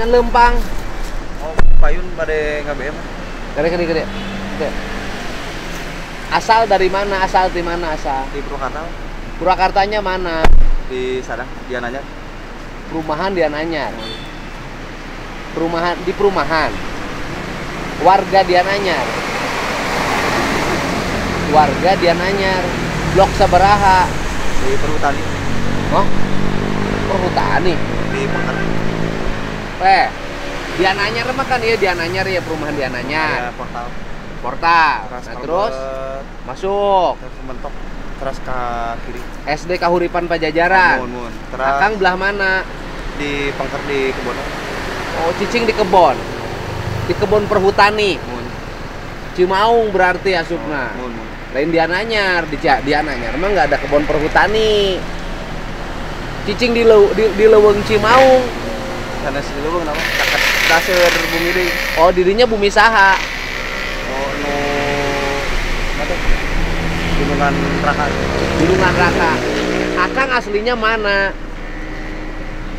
Geningan lempang. Oh, payun pada BM. Gede gede gede. Gede. Asal dari mana? Asal di mana asal? di Purwakarta Purwakartanya mana? di sana dia nanya Perumahan dia nanya. Perumahan di perumahan. Warga dia nanya. Warga dia nanya. Blok sabaraha. di perhutani Oh? Perhutani. di Pekar Eh, dia nanya mah kan iya dia nanya ya perumahan dia nanya. ya portal Portal. terus Nah, terus masuk terus mentok terus ke kiri SD Kahuripan Pajajaran. mun mun terus Akang belah mana? di pangker di kebun Oh, cicing di kebon. Di kebun perhutani. mun Cimaung berarti asupna. mun mun Lain dia nanyar, di dia nanyar. Emang nggak ada kebun perhutani. Cicing di, di, di Leweng Cimaung. Sana sih dulu kenapa Dekat dasar bumi deh Oh, dirinya bumi saha. oh nu apa gunungan raka Gunungan Raka. Akang aslinya mana?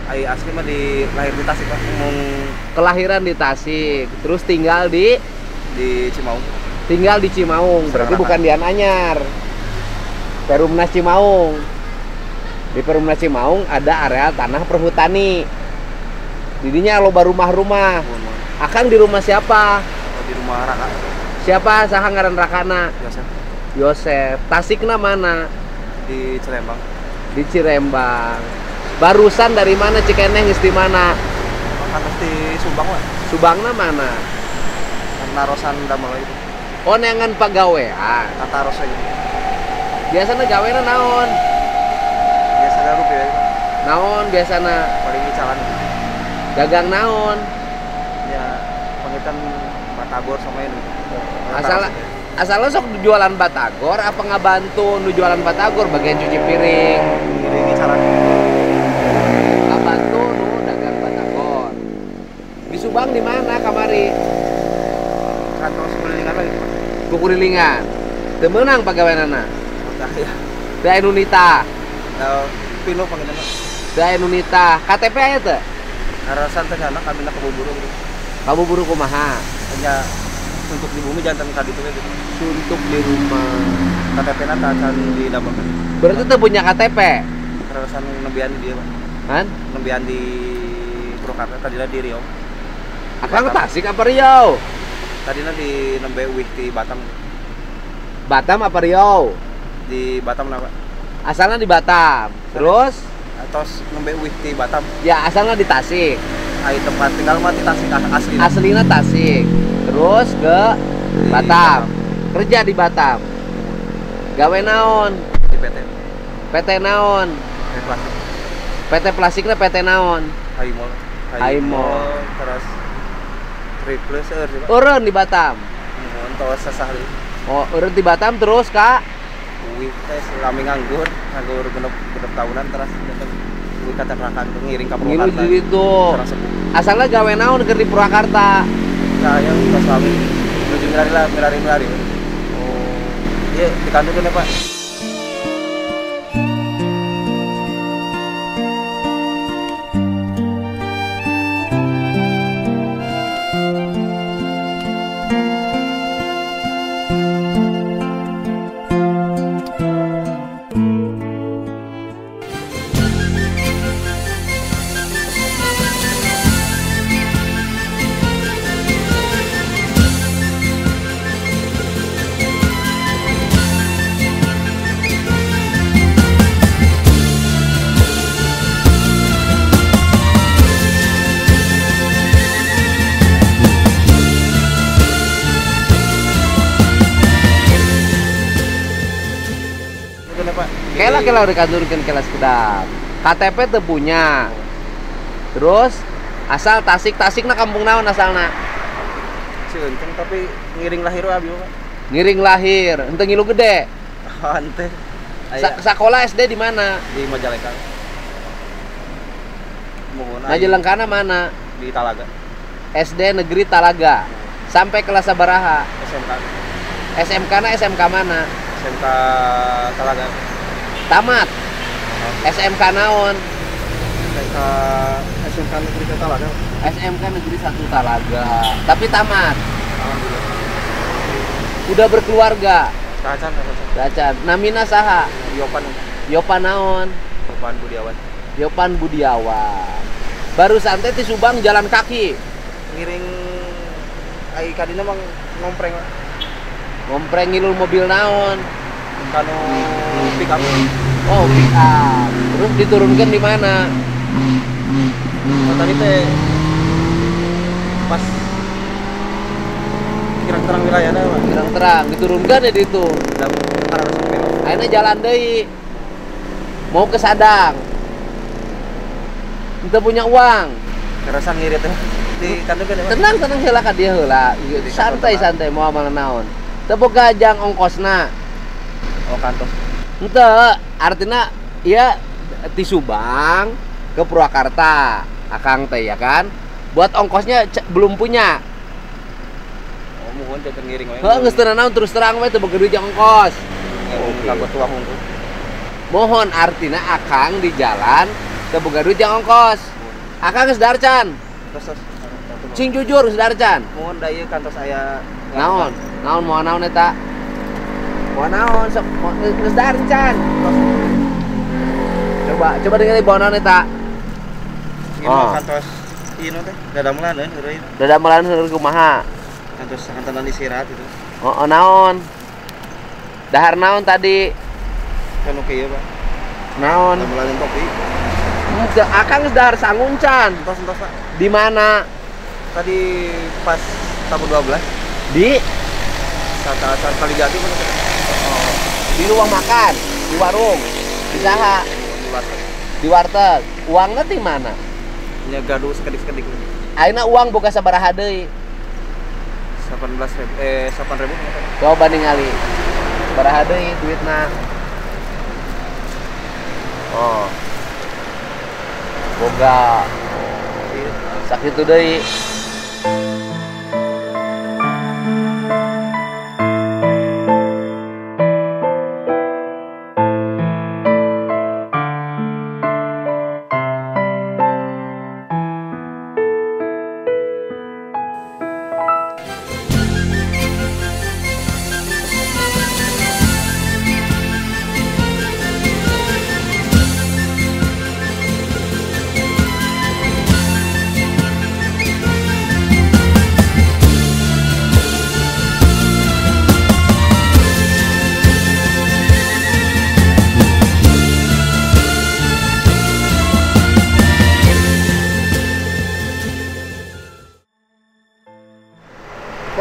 ai asli mah di lahir di Tasik Pak. ngomong Kelahiran di Tasik, terus tinggal di di Cimaung tinggal di Cimaung. Berarti bukan di Ananyar. Perumnas Cimaung. Di Perumnas Cimaung ada area tanah perhutani. Didinya loba rumah-rumah. mun mun Akang di rumah siapa? oh, di rumah raka Siapa saha ngaran rakana? biasa Yosef. Tasikna mana? di Cilembang Di Cirembang. Barusan dari mana Cikeneng geus di mana? kan di Sumbang lah Subangna mana? karena Rosan Damel itu Oh neangan pagawean. kata Rosa gitu Biasana gawena naon? biasanya rupiah Naon biasana paling calan dagang naon? ya pengitan batagor sama ini Asal asalnya sok jualan batagor apa ngabantu nu jualan batagor bagian cuci piring? ngiringi calan Ngabantu nu dagang batagor. Di Subang di mana kamari? kantor sekelilingan lagi. Kukurilingan. Teu meunang pagaweanana. udah ya Da anu nita. nah, pino pengitan Da anu nita. KTP aya teu? Harasan teh anak kami nak keburu gitu Kamu buru kumaha? hanya untuk di bumi jantan tadi itu gitu Suntuk di rumah. KTP nanti akan didapatkan Berarti teu punya KTP, Harasan nembian di dia Pak. kan? nembian di Purwakarta tadinya di Riau Akang ke Tasik apa Riau? tadinya di nembe wih di Batam Batam apa Riau? di Batam lah Pak. Asalnya di Batam. Terus atau nembe wih di Batam ya asalnya di Tasik. ai tempat tinggal mati tasik asli Aslinya Tasik. Terus ke Di Batam. Kerja di Batam. Gawe naon? di PT PT naon? di plastik PT Plastiknya PT naon? Haimol Haimol. terus sih Pak. Urun di Batam. Tahu sesahli Oh, urun di Batam terus Kak. wih teh lami nganggur nganggur genep genep tahunan terus datang wih kata rakan tuh ngiring ke Purwakarta. sepi Asalnya gawe naon keur di Purwakarta. saya pas lami menuju milari lah milari milari Oh. iya di kantor nih pak Kela kela udah kanturkan kelas kedap. KTP teu punya. Terus asal Tasik Tasik na kampung naon asalna? si untung tapi ngiring lahir abi Ngiring lahir, ente ngilu gede. ante Sa sakola SD di mana? di Majalengka Majalengkana mana? di Talaga SD Negeri Talaga. Sampai kelas sabaraha? SMK SMK na SMK mana? SMK Talaga Tamat. SMK naon? SMK SMK Negeri Kota Talaga SMK Negeri 1 Talaga. Tapi tamat. alhamdulillah Udah berkeluarga. Kacan kacan. Namina saha? Yopan Yopan naon? Yopan Budiawan Yopan Budiawan. Baru santai di Subang jalan kaki. ngiring ai kadina mang ngompreng. Ngompreng ngilul mobil naon. kanu pick up Oh, pick up. Terus diturunkan di mana? oh, tadi teh pas kirang-kirang wilayahnya mah Terang-terang diturunkan ya di itu. Akhirnya jalan deui. Mau ke Sadang. Kita punya uang. kerasa ngirit teh di kantor kan emang Tenang tenang ka dia heula. Santai santai mau amal naon. Teu boga jang ongkosna. oh kantor Henteu, artinya ya di Subang ke Purwakarta. Akang teh ya kan. Buat ongkosnya belum punya. oh mohon jangan ngiring we Heeh, geus terus terang we teu duit jang ongkos. Tua hungkul. Mohon artinya akang di jalan teu duit jang ongkos. Akang geus darcan. Terus. Cing jujur geus darcan. Mohon da ieu kantor saya Naon? Naon mau naon eta? Mau naon sok mau- darcan. Coba coba dengerin mau naon eta. Oh. kantor ieu teh dadamelan eh heureuy. Dadamelan heureun kumaha? Kantor hantanan istirahat itu. Oh, oh naon? Dahar naon tadi? Kan oke ya, Pak. Naon? Dadamelan topi. Henteu, akang geus dahar sanguncan. Entos entos Pak. Di mana? Tadi pas tahun 12 Di saat saat kali teh? Di ruang makan, di warung, di saha, Di warteg. di warteg. Uangnya di mana? Nya gaduh sekedik-sekedik. Ayeuna uang boga sabaraha deui? 18 ribu, eh 8 ribu Coba ningali. Sabaraha deui duitna? Oh. Boga sakitu deui.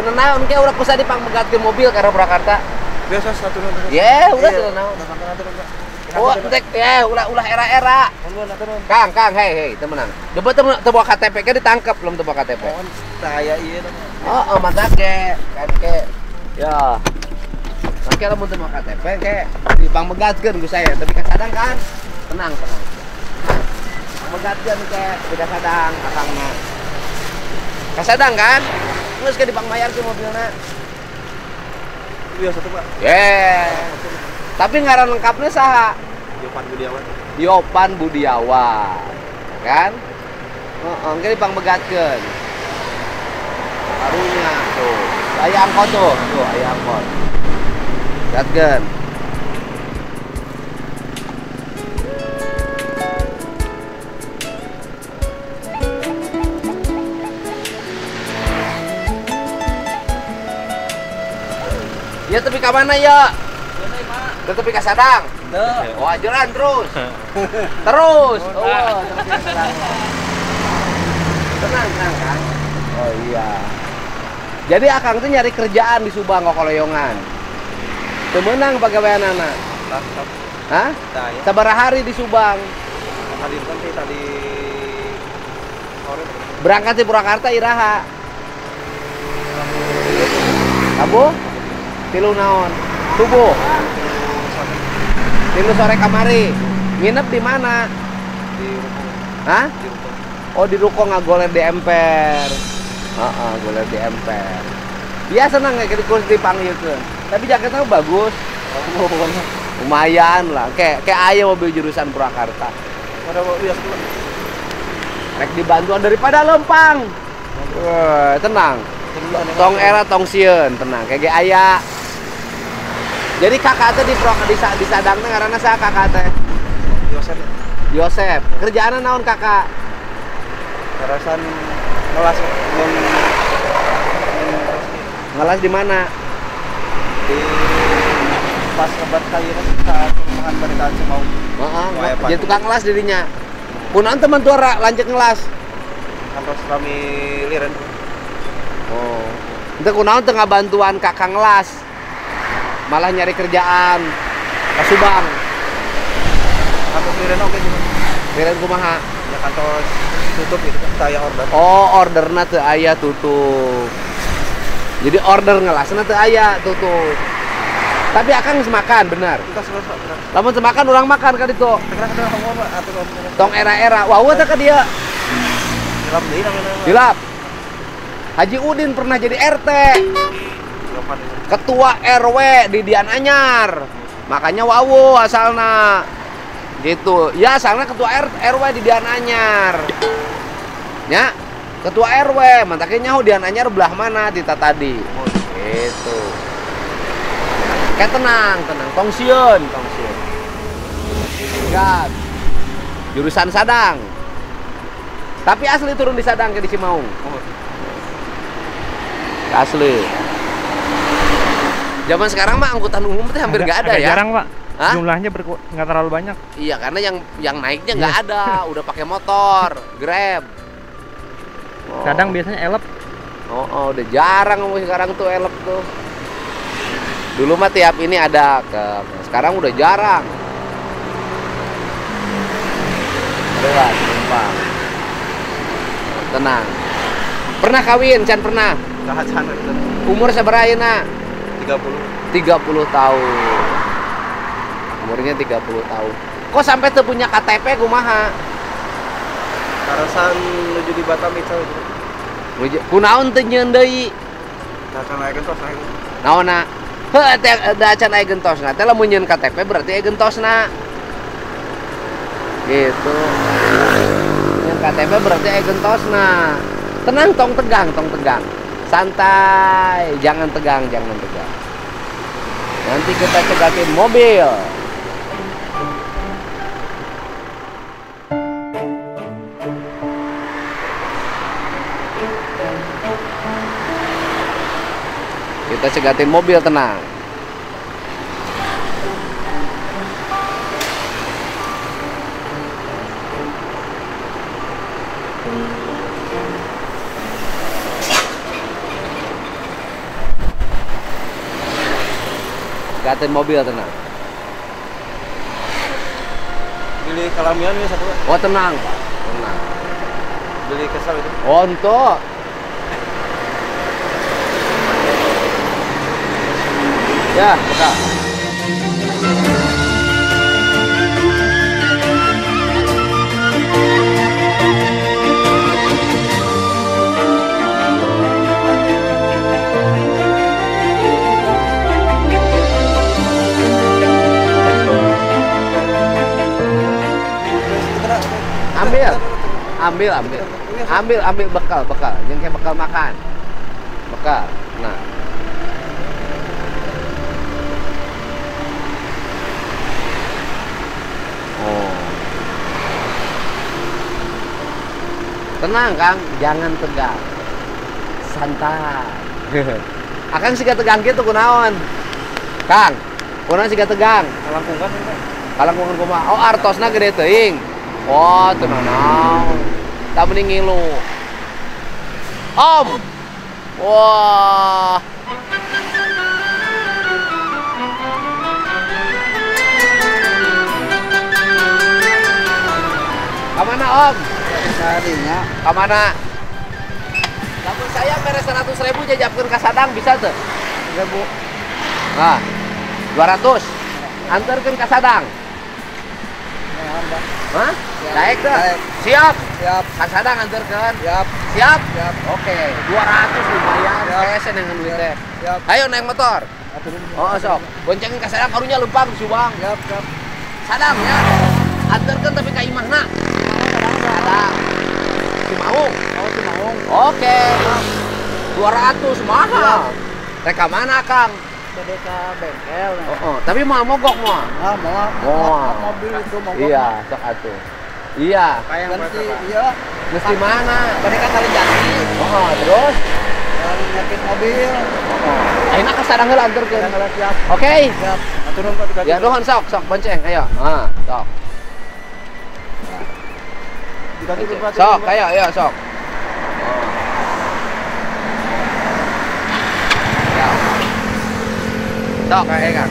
Kena naon ke urang kusa dipangmegatkeun mobil karena Purwakarta. Biasa satu nanti. Ye, udah sudah naon. Oh, Oh, entek ya ulah ulah era-era. Kang, Kang, hei, hei, temenan. Debat temen teu bawa KTP ke ditangkap belum teu bawa KTP. Mohon saya iya. Oh, oh mantap ke, kan ke. Ya. Oke, lamun teu KTP ke dipangmegatkeun ku saya, tapi kadang kan tenang, tenang. Megatkeun ke beda kadang akangna. Kasadang kan? Geus ke dipangmayar ke mobilna. Biasa tuh, Pak. Yeah. Tapi ngaran lengkapnya saha? Yopan Budiawan. Yopan Budiawan. Kan? Heeh, engke dipangbegatkeun. Karunya tuh. Aya angkot tuh, tuh aya angkot. Begatkeun. Tapi ke mana ya? Ke tepi ke Sadang. Oh, jalan terus. terus. Oh, ka Sadang. Tenang, tenang kan? Oh iya. Jadi Akang tuh nyari kerjaan di Subang kok koloyongan. Temenang pegawaian anak. Hah? saya. Sabaraha hari di Subang. Tadi sih tadi sore Berangkat di Purwakarta iraha. Abu? Tilu naon? Subuh. Tilu sore kamari. Nginep di mana? di Hah? di. Oh di ruko ngagoler di emper. Heeh, goler di emper. Dia senang kayak gitu kursi dipanggil ke. Tapi jaketnya bagus. Lumayan lah. Kayak kayak ayo mobil jurusan Purwakarta. Ada biasa tuh. rek dibantuan daripada lempang Wah, tenang tong era tong sieun tenang kayak ge aya jadi kakak teh di pro di, di sadang teh karena saya kakak teh. Yosef Yosep. Kerjaan naon kakak? Karasan ngelas mun ngelas di mana? Di pas ngebat kayu saat perumahan baritaan Cemau Heeh, ya, jadi tukang ngelas dirinya kunaon teman tuara lanjut ngelas. Kantor kami liren. Oh. Itu kunaon tengah bantuan kakak ngelas malah nyari kerjaan ke Subang kantor liren oke juga Kirain kumaha ya kantor tutup gitu kan saya order Oh, orderna teu aya tutup. Jadi order ngelasna teu aya tutup. Tapi akang geus makan benar. Lamun semakan urang makan ka ditu. kira kira ngomong apa atau ngomong Tong era-era. Wah, teh ka dia. namanya Dilap. Haji Udin pernah jadi RT, itu? Ketua RW di Dian Anyar. Makanya wawu asalna. Gitu. Ya, asalna ketua R- RW di Dian Anyar. Ya, ketua RW, mantaknya nyaho Dian Anyar belah mana Tita tadi. Gitu. Kayak tenang, tenang. Tong sieun, tong. Ingat. Jurusan Sadang. Tapi asli turun di Sadang ke di Cimaung. Oh, Asli. Zaman sekarang mah angkutan umum teh hampir nggak ada agak ya. jarang pak Hah? jumlahnya nggak terlalu banyak Iya, karena yang yang naiknya nggak ada, udah pakai motor, Grab. Oh. kadang biasanya elep Oh, oh, udah jarang sekarang tuh elep tuh. Dulu mah tiap ini ada ke sekarang udah jarang. Lewat, numpang. Tenang. Pernah kawin, Chan pernah. Itu Umur seberapa ayeuna? 30 30 tahun. Umurnya 30 tahun. Kok sampai tuh punya KTP kumaha? karasan menuju di Batam itu gitu. Nuju- Kunaon teu deui? Cahat naik kan terus naik Naona? Heuh teh da acan aya gentosna. Teh lamun nyieun KTP berarti aya gentosna. Gitu. Nyieun KTP berarti aya gentosna. Tenang tong tegang, tong tegang. Santai, jangan tegang, jangan tegang. Nanti kita cegatin mobil. Kita cegatin mobil tenang. Cegatin mobil tenang. beli kalamian ya satu Oh tenang, Pak. Tenang. beli kesal itu Oh, untuk. Ya, betul. Ambil. Ambil, ambil. Ambil, ambil bekal, bekal. Yang kayak bekal makan. Bekal. Nah. Oh. Tenang, Kang. Jangan tegang. Santai. Akang sih tegang gitu kunaon. Kang, kunaon sih tegang. kalangkungan ngomong kumaha, oh artosna gede teuing. Oh, teu naon. Tak mending ngilu. Om. Wah. Kamana Om? seharinya Kamana? Namun saya beres 100 ribu jajapkan ke Sadang bisa tuh? ribu Nah, 200. Antarkan ke Sadang. Hah? Naik tuh. Naik. Siap. siap Kang Sadang antarkan. siap Siap? siap Oke, 200 lumayan. Siap. Saya seneng duitnya. siap Ayo naik motor. Oh, sok. Boncengin ke Sadang karunya lempang subang. siap siap Sadang ya. Antarkan tapi ka imahna. Sadang. Cimaung. Oh, Cimaung. Oke. 200 mahal. Reka mana, Kang? Ke bengkel. Oh, oh. tapi mau mogok mau. Ah, mau Mau. mobil itu mau Iya, sok atuh. Iya, Kayak yang Ganti, berapa? iya. mesti mana? Tadi kan kali jati. Oh, terus? Kali nyakit mobil. Oh. Ayeuna ka sarang heula. Yang ngelas siap. Oke. Siap. Turun Pak diganti. Ya dohon sok, sok bonceng, ayo. Ah, sok. Diganti. Sok, ayo, ayo, sok. Sok, ayo kan.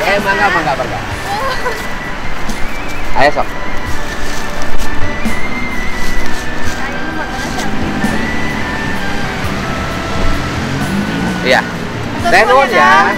Eh, mangga, mangga, mangga. Ayo sok. Iya. Teh nuhun ya.